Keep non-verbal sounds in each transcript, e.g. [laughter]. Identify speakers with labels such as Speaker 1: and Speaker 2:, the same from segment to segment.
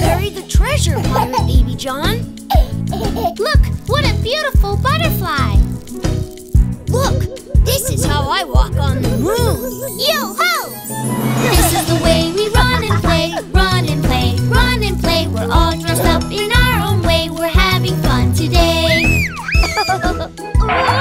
Speaker 1: bury the treasure, Pirate Baby John.
Speaker 2: Look, what a beautiful butterfly.
Speaker 1: Look, this is how I walk on the moon.
Speaker 2: Yo-ho! This is the way we run and play, run and play, run and play. We're all dressed up in our own way. We're having fun today. [laughs]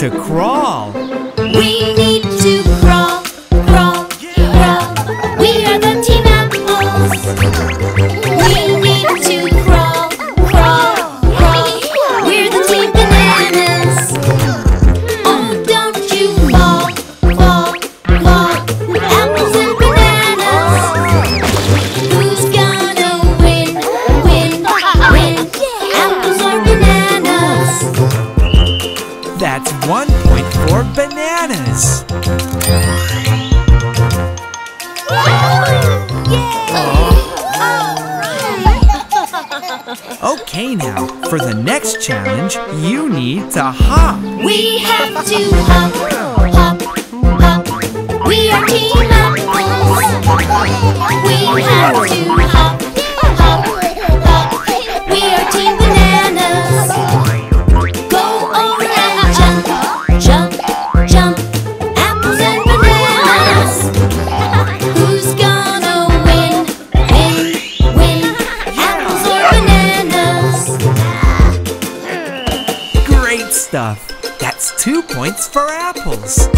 Speaker 1: to
Speaker 3: crawl. Okay now, for the next challenge, you need to hop.
Speaker 4: We have to hop, hop, hop. We are team apples. We have to
Speaker 3: two points for apples.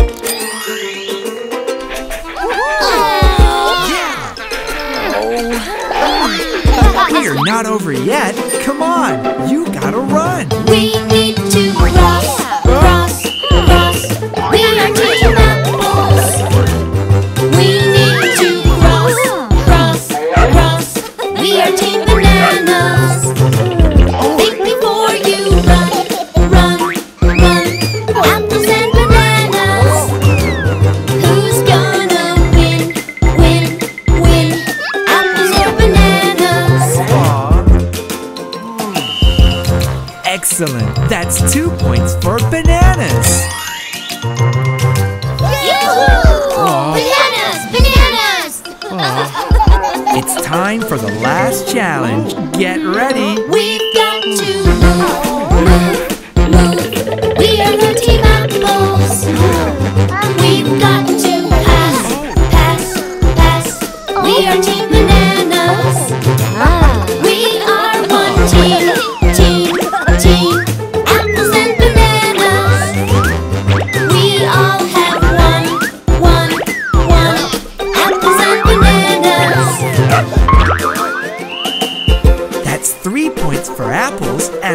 Speaker 3: Yeah. We're not over yet. Come on, you gotta run.
Speaker 4: We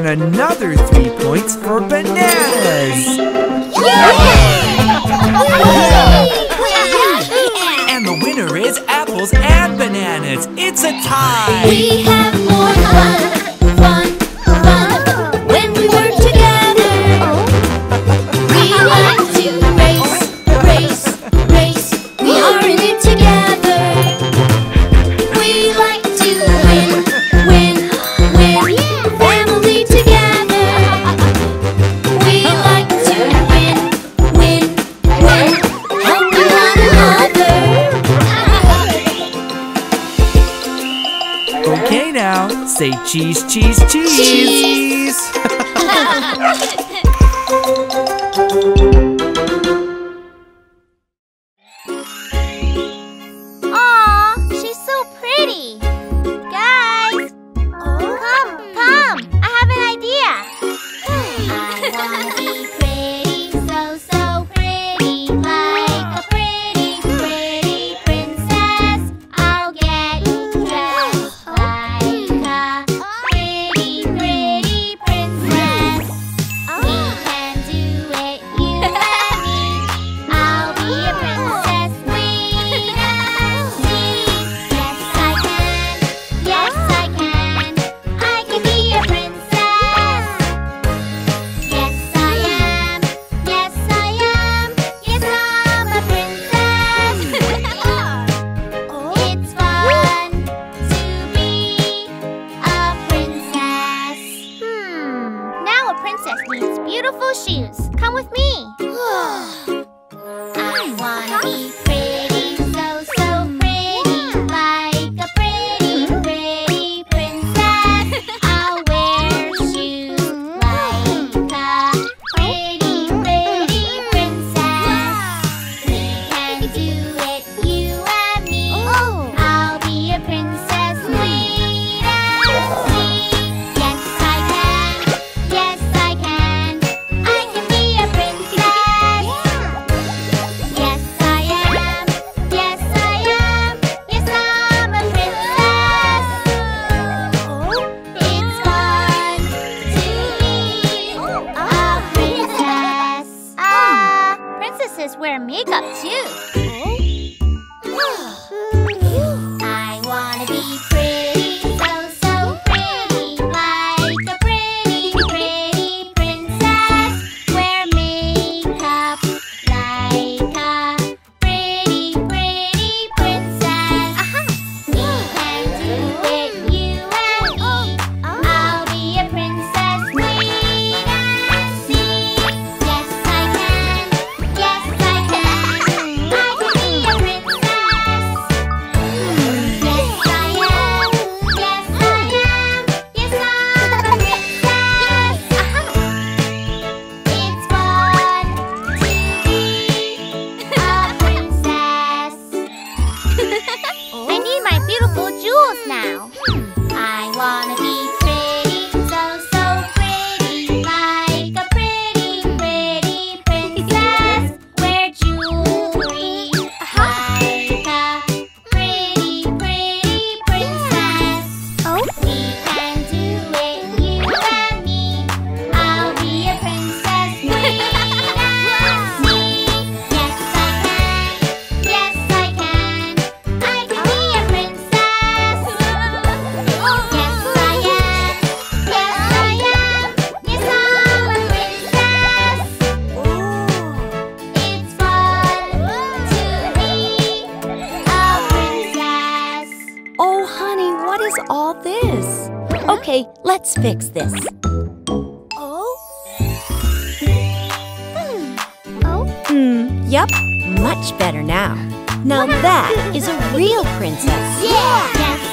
Speaker 3: another 3 points for
Speaker 5: Ben fix this.
Speaker 6: Oh? Hmm. Oh.
Speaker 5: hmm. Yep. Much better now. Now that is a real princess.
Speaker 6: Yeah!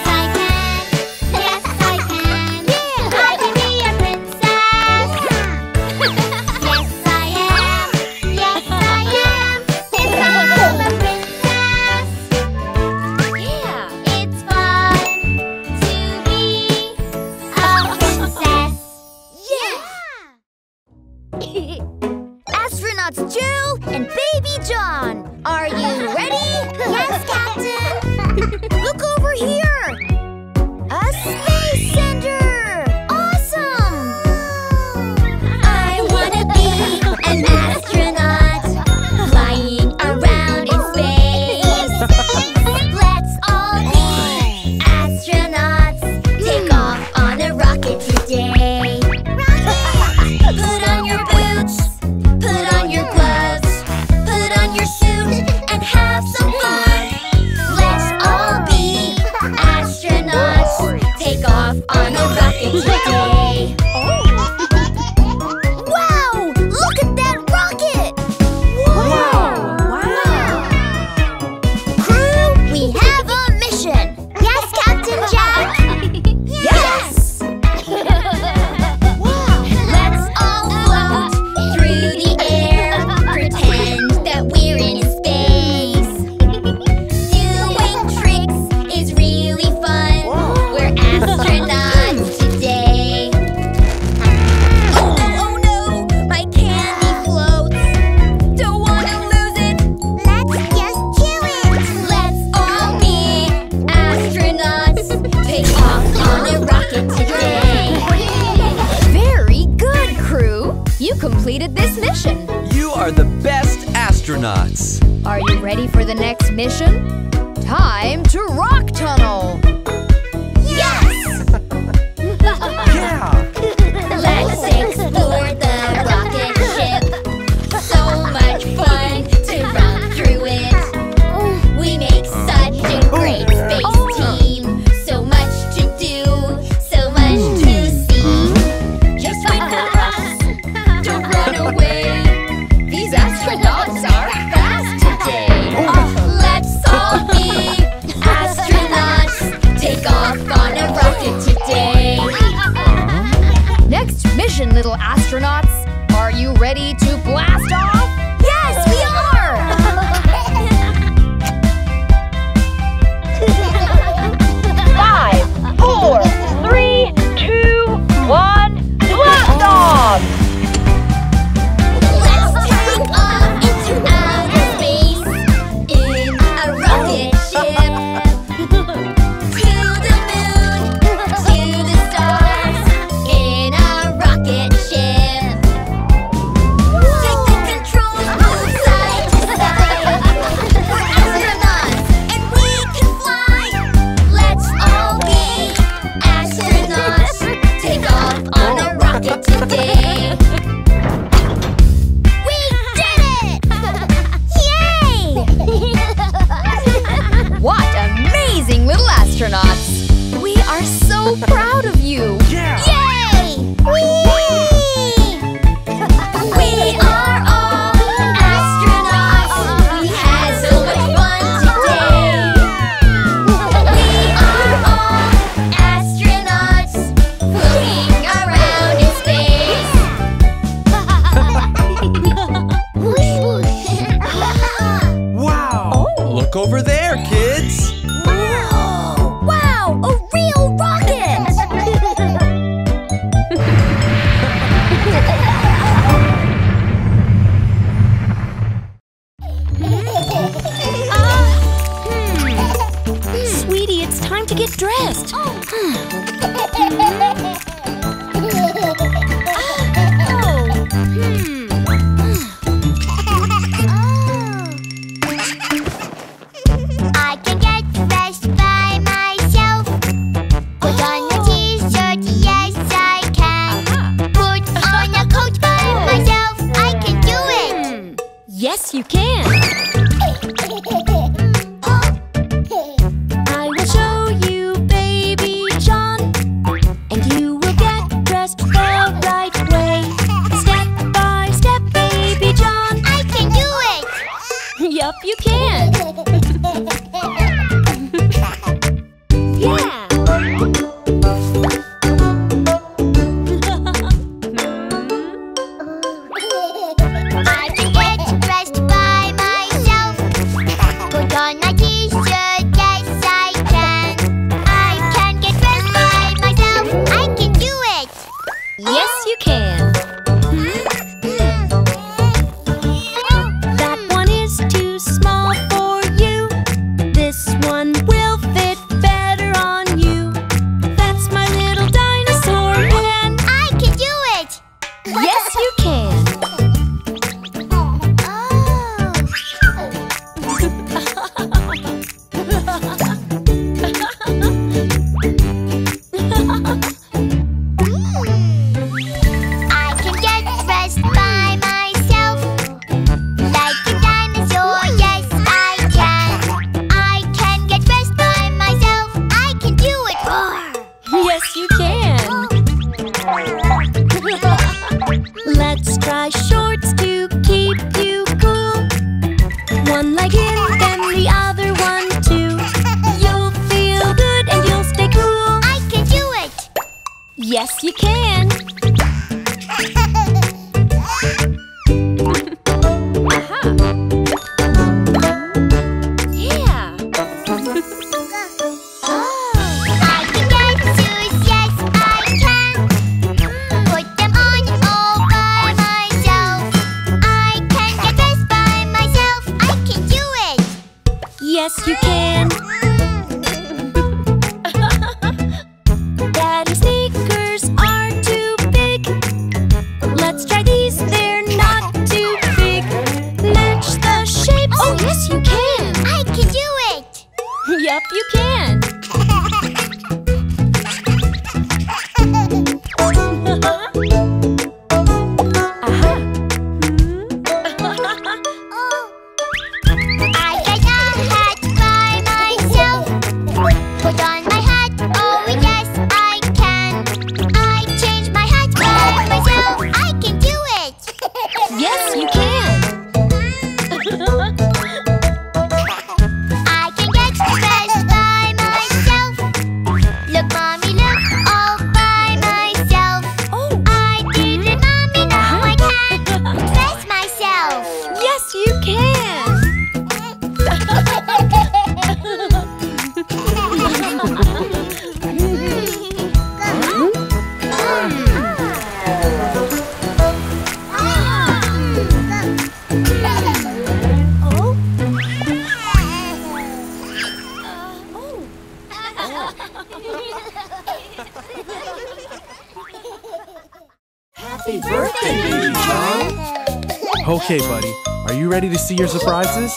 Speaker 6: see
Speaker 7: your surprises?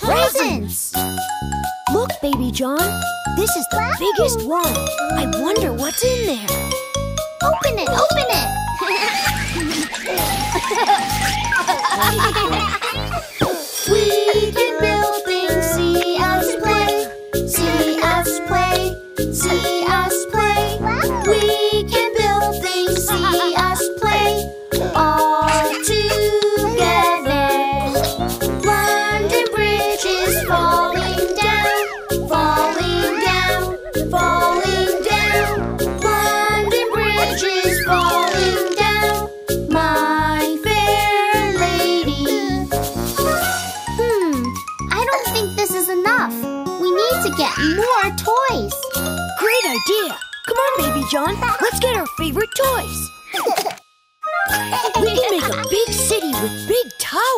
Speaker 5: Presents!
Speaker 1: Look, Baby John. This is the wow. biggest one. I wonder what's in there.
Speaker 5: Open it, open it. [laughs]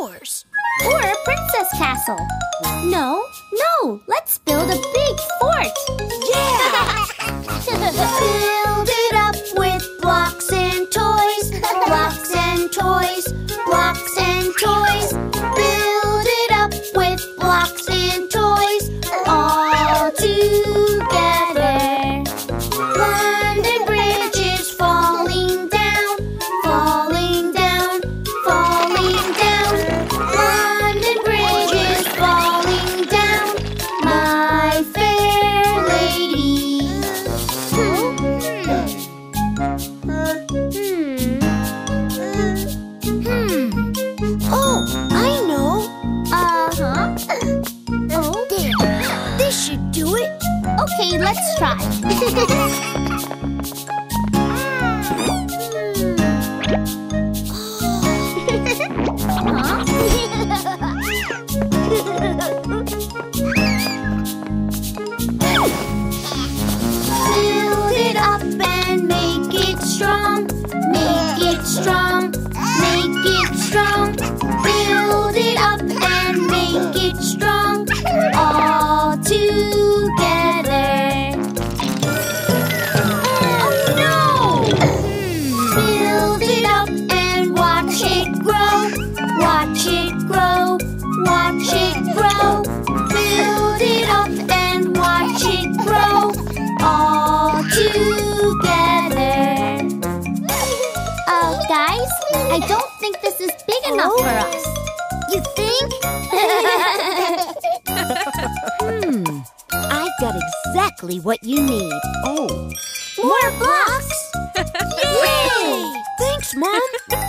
Speaker 1: flowers.
Speaker 5: Or a princess castle. No, no, let's build a
Speaker 1: Mom?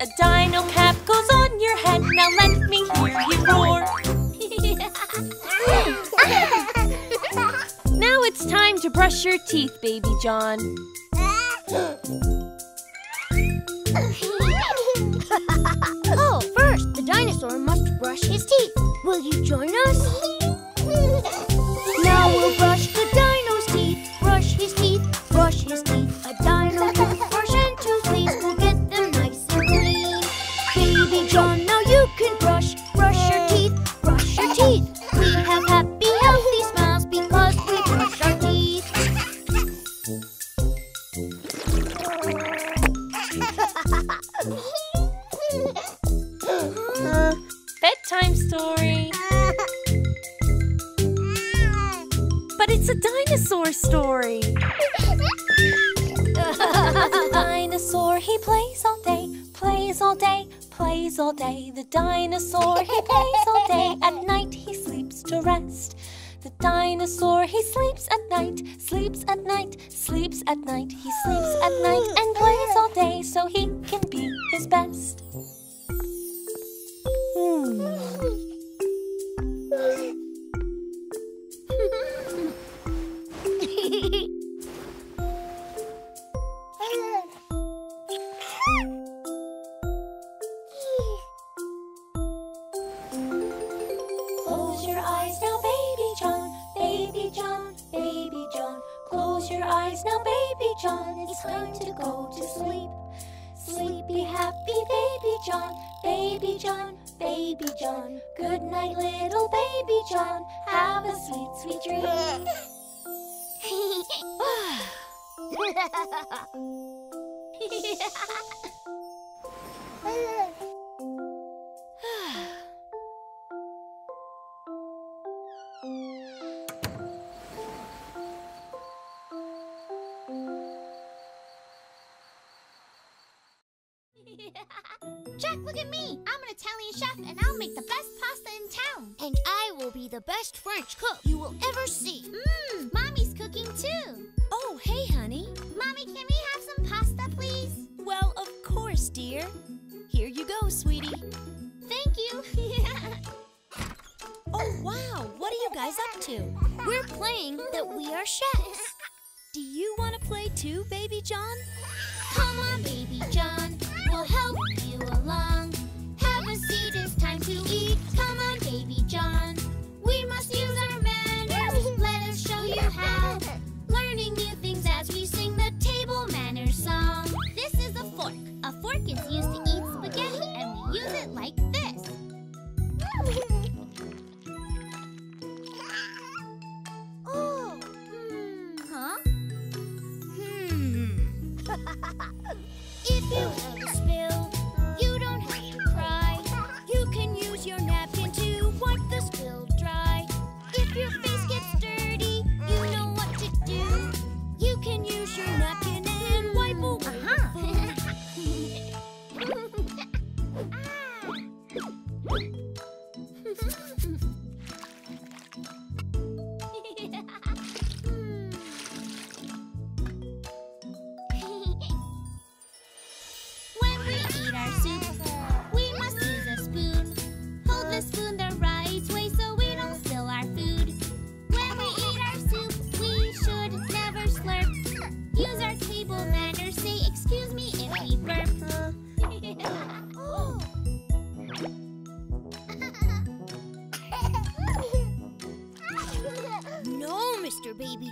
Speaker 5: A dino cap goes on your head.
Speaker 1: Now let me hear you
Speaker 5: roar. [laughs] now it's time to
Speaker 8: brush your teeth, baby John. [laughs]
Speaker 1: oh, first, the dinosaur must brush his teeth. Will you join us? ハハハハ。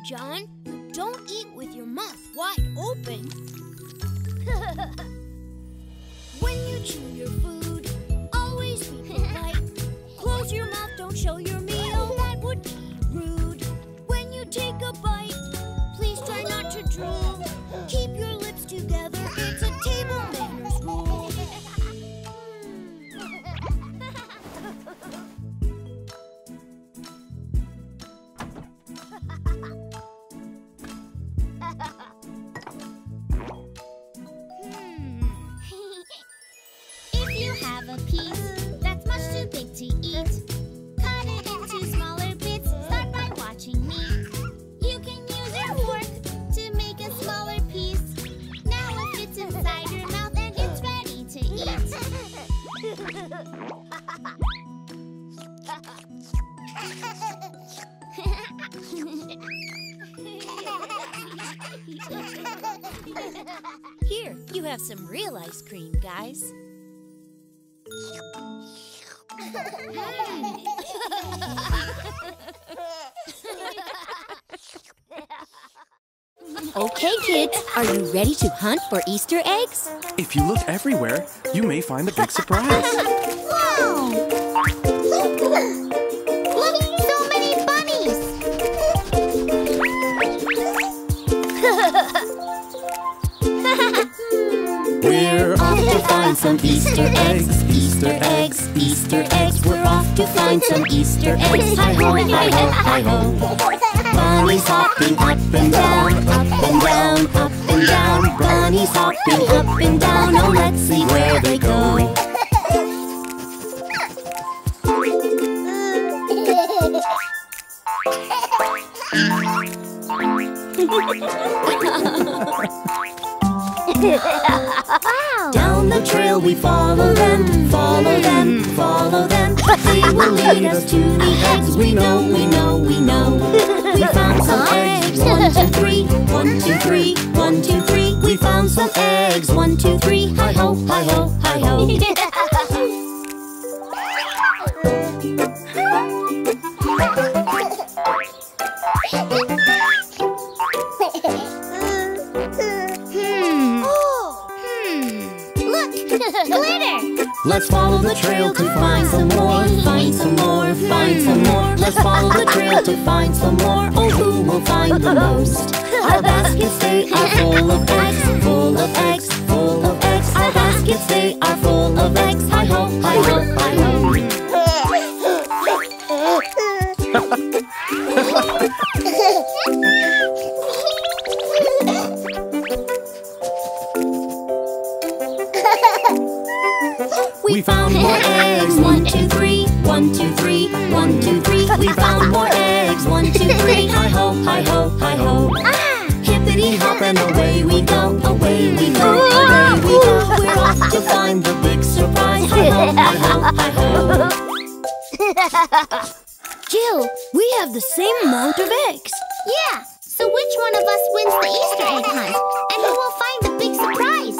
Speaker 1: John?
Speaker 5: Okay, kids, are you ready to hunt for Easter eggs?
Speaker 1: If you look everywhere, you may find a big surprise. [laughs]
Speaker 9: Wow! Look, so many bunnies! [laughs]
Speaker 1: We're off to find some Easter eggs, Easter eggs, Easter eggs. We're off to find some Easter eggs. Hi ho, hi ho, hi ho. [laughs] Bunnies hopping up and down, up and down, up and down. Bunnies hopping up and down. Oh, let's see where they go. Down the trail we follow them, follow them, follow them. They will lead us to the eggs. We know, we know, we know. We found some eggs. One, two, three. One, two, three. One, two, three. We found some eggs. One, two, three. Hi ho, hi ho, hi ho.
Speaker 9: Oh, [laughs] hmm. Look, glitter!
Speaker 1: Let's follow the trail to find some more, find some more, find some more. Let's follow the trail to find some more. Oh, who will find the [laughs] most? Our baskets they are full of eggs, full of eggs, full of eggs. Our baskets they are full of eggs. Hi ho, hi ho, hi ho. We found more eggs. One, two, three. One, two, three. One, two, three. We found more eggs. One, two, three. Hi ho, hi ho, hi ho. Hippity hop and away we go. Away we go. Away we ah, go. We're off to [laughs] find the big surprise. Hi ho, hi ho, hi ho. [laughs]
Speaker 5: Jill, we have the same amount of eggs.
Speaker 9: Yeah, so which one of us wins the Easter egg hunt? And who will find the big surprise?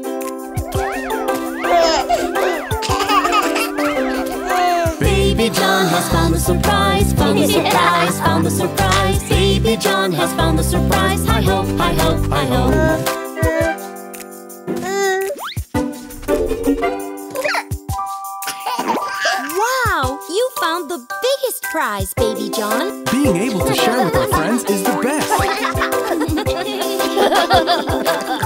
Speaker 9: [laughs]
Speaker 1: has found the surprise. Found the surprise. Found the surprise. Baby John has found the surprise. Hi ho, hi ho, hi ho.
Speaker 5: Wow, you found the biggest prize, Baby John.
Speaker 1: Being able to share with our friends is the best. [laughs]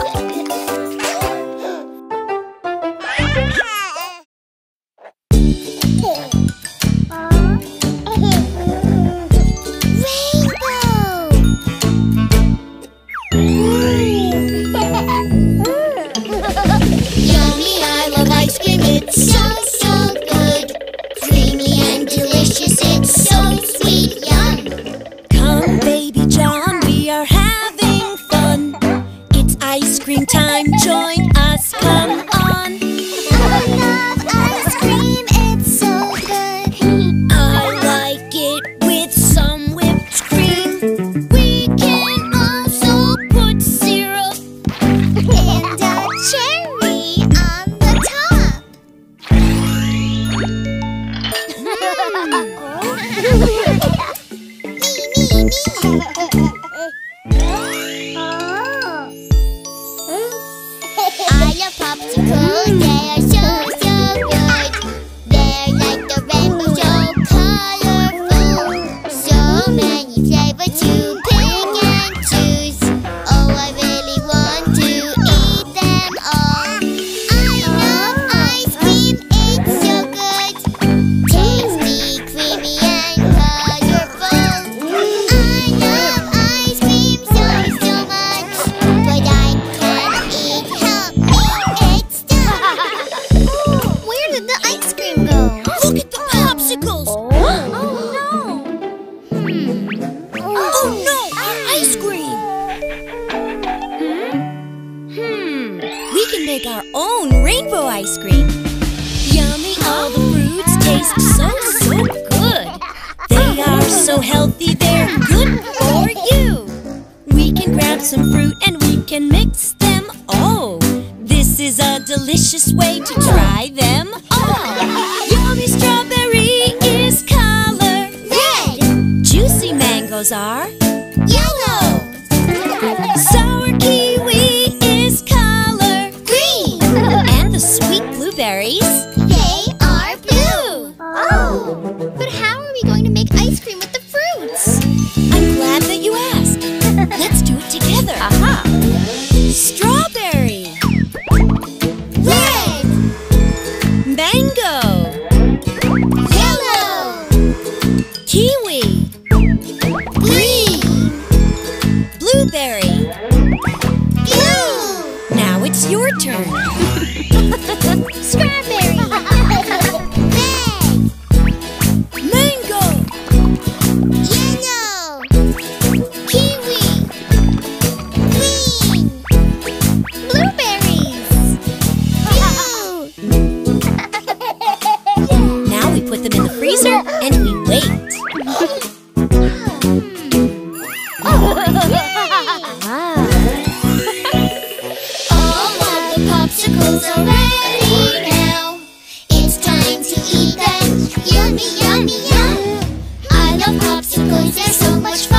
Speaker 9: popsicles, they're so much fun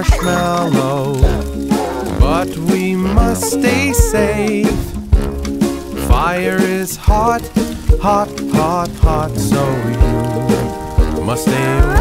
Speaker 9: marshmallow.
Speaker 1: But we must stay safe. Fire is hot, hot, hot, hot, so you must stay away.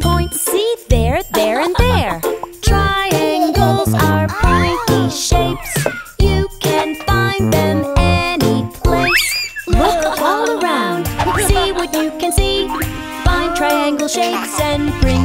Speaker 1: points. See there, there, and there. Triangles are pointy shapes. You can find them any place. Look all around. See what you can see. Find triangle shapes and bring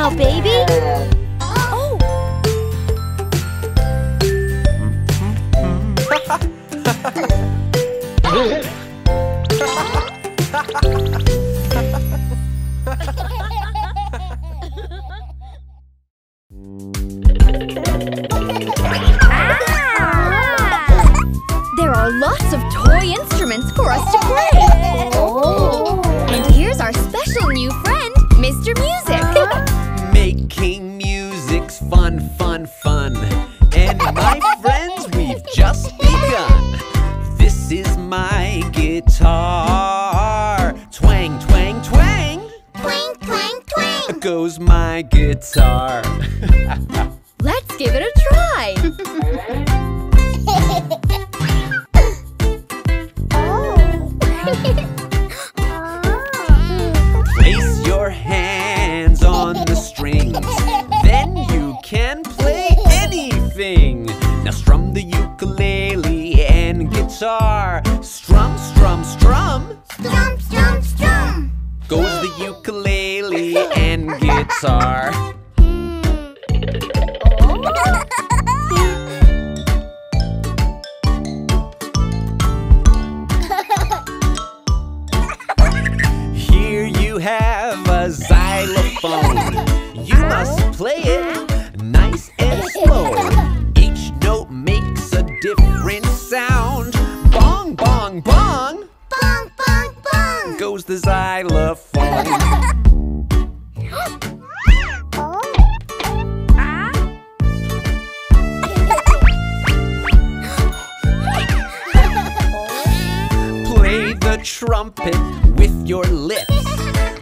Speaker 1: now, baby! Oh! Ah.
Speaker 3: There are lots of toy instruments for us to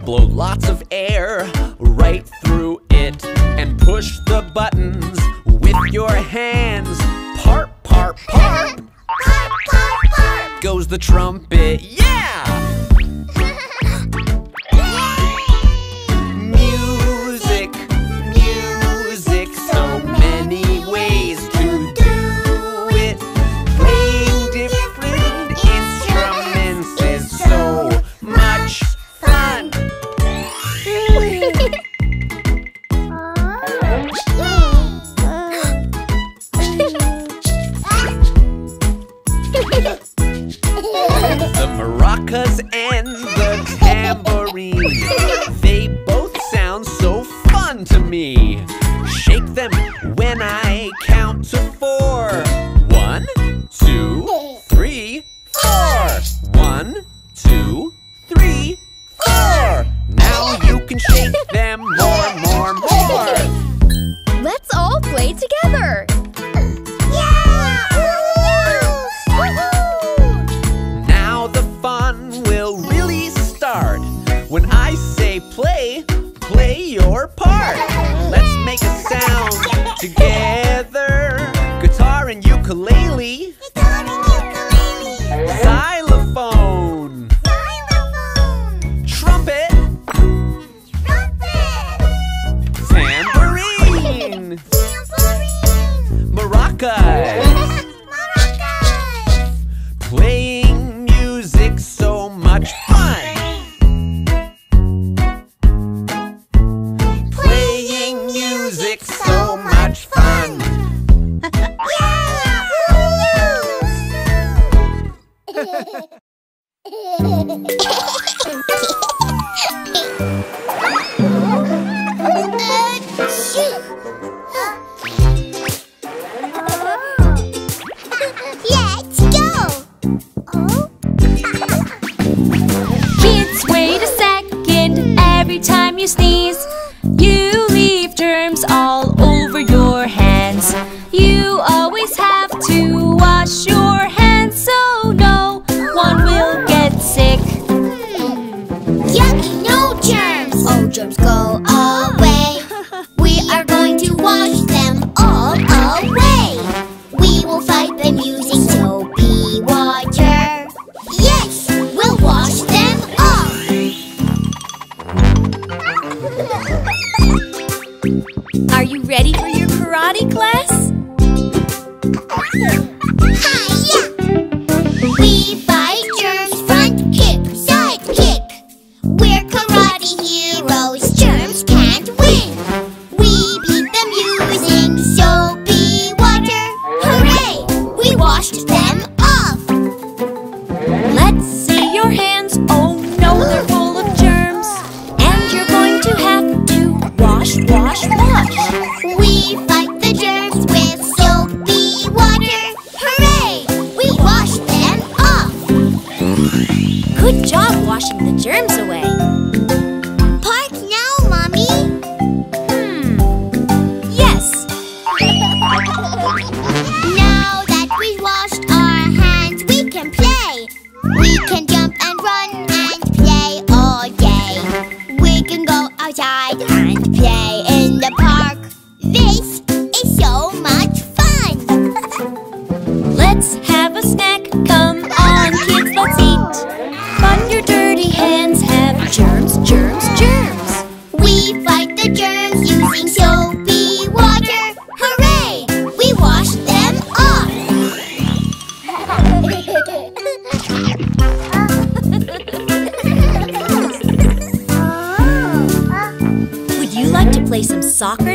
Speaker 10: blow lots of air right through it and push the buttons with your hands. Parp, parp, parp.
Speaker 9: parp, parp, parp.
Speaker 10: Goes the trumpet. Yeah!
Speaker 9: Kids, wait a second every time you sneeze. You
Speaker 1: soccer